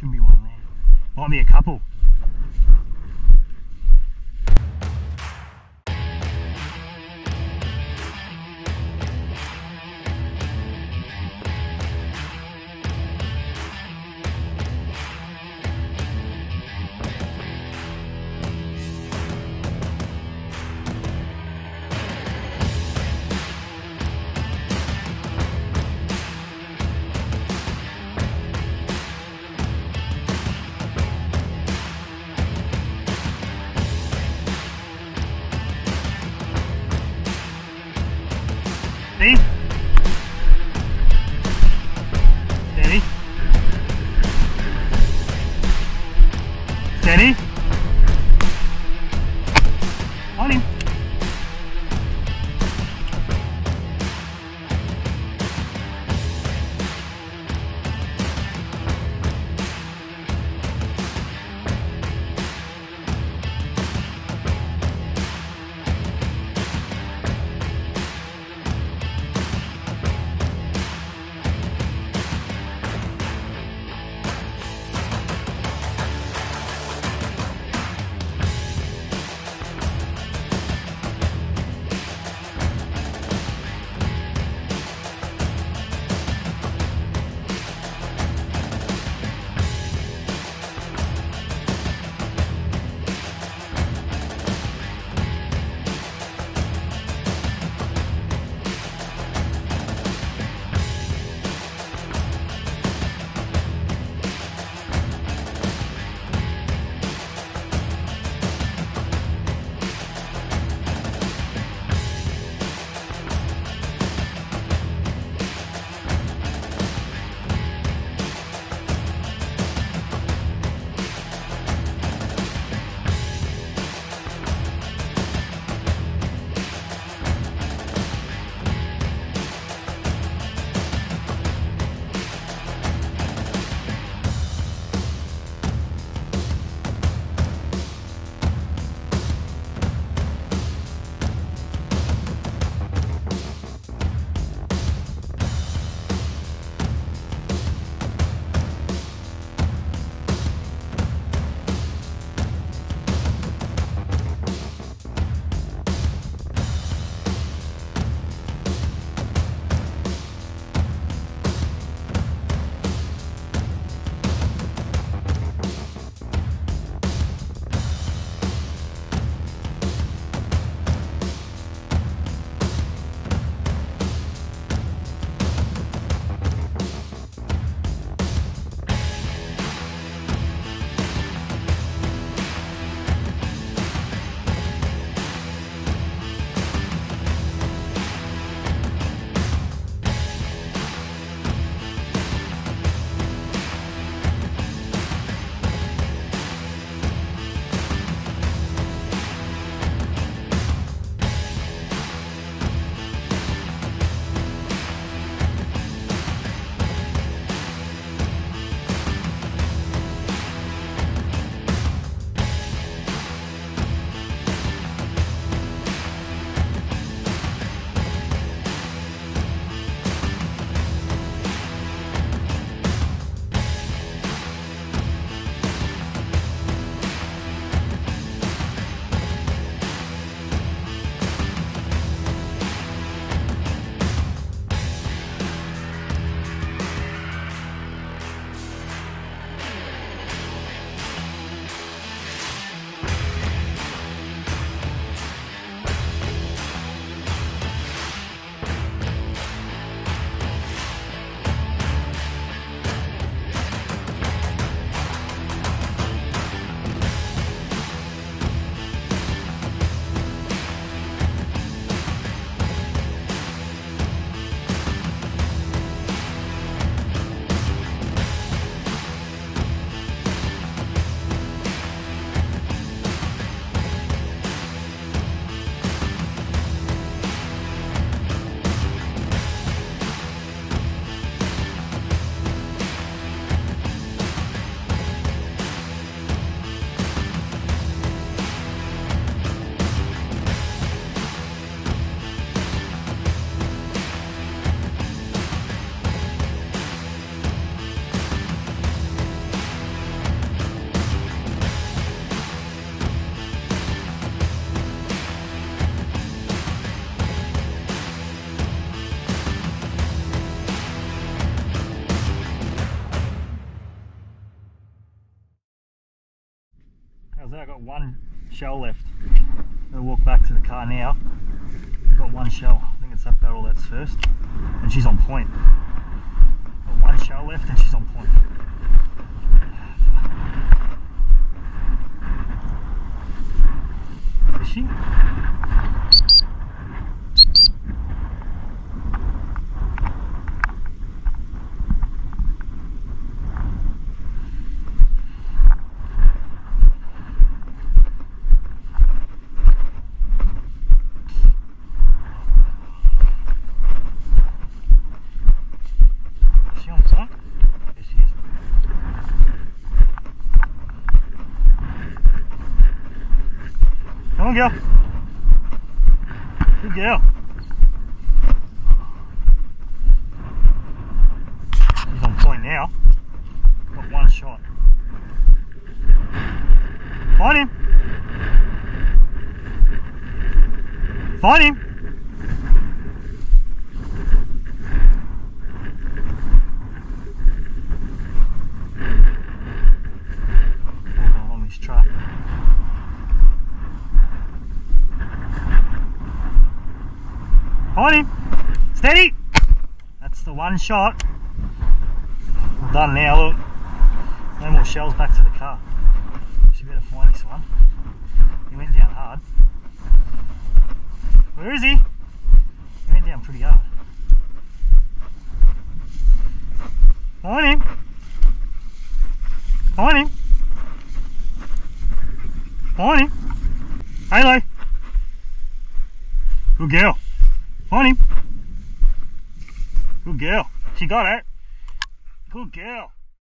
Shouldn't be one there. Might be a couple. See? Got one shell left. I'll walk back to the car now. I've got one shell. I think it's that barrel that's first. And she's on point. Got one shell left and she's on point. Is she? Is she on point? Yes, she is. Come on, girl. Good girl. He's on point now. Got one shot. Find him. Find him. Find him. Steady. That's the one shot. We're done now, look. No more shells back to the car. Should better find this one. He went down hard. Where is he? He went down pretty hard. Find him. Find him. Find him. Halo. Good girl. Him. Good girl. She got it. Good girl.